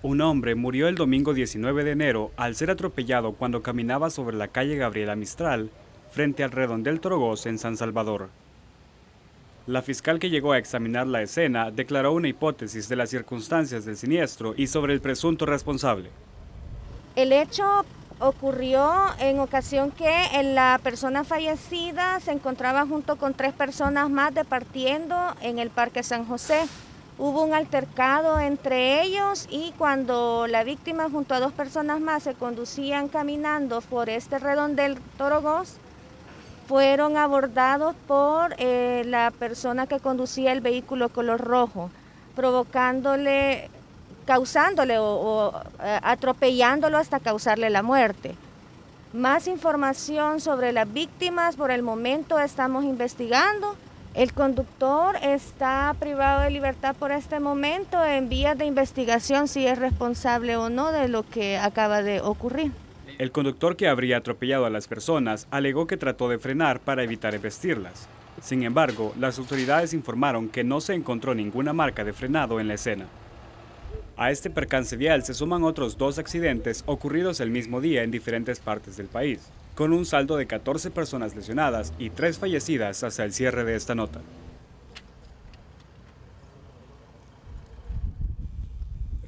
Un hombre murió el domingo 19 de enero al ser atropellado cuando caminaba sobre la calle Gabriela Mistral, frente al redondel Torogos en San Salvador. La fiscal que llegó a examinar la escena declaró una hipótesis de las circunstancias del siniestro y sobre el presunto responsable. El hecho ocurrió en ocasión que la persona fallecida se encontraba junto con tres personas más departiendo en el Parque San José. Hubo un altercado entre ellos y cuando la víctima junto a dos personas más se conducían caminando por este redondel Torogos, fueron abordados por eh, la persona que conducía el vehículo color rojo, provocándole, causándole o, eh, atropellándolo hasta causarle la muerte. Más información sobre las víctimas por el momento estamos investigando. El conductor está privado de libertad por este momento en vías de investigación si es responsable o no de lo que acaba de ocurrir. El conductor que habría atropellado a las personas alegó que trató de frenar para evitar embestirlas. Sin embargo, las autoridades informaron que no se encontró ninguna marca de frenado en la escena. A este percance vial se suman otros dos accidentes ocurridos el mismo día en diferentes partes del país con un saldo de 14 personas lesionadas y 3 fallecidas hasta el cierre de esta nota.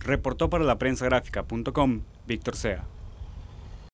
Reportó para la prensa gráfica.com Víctor Sea.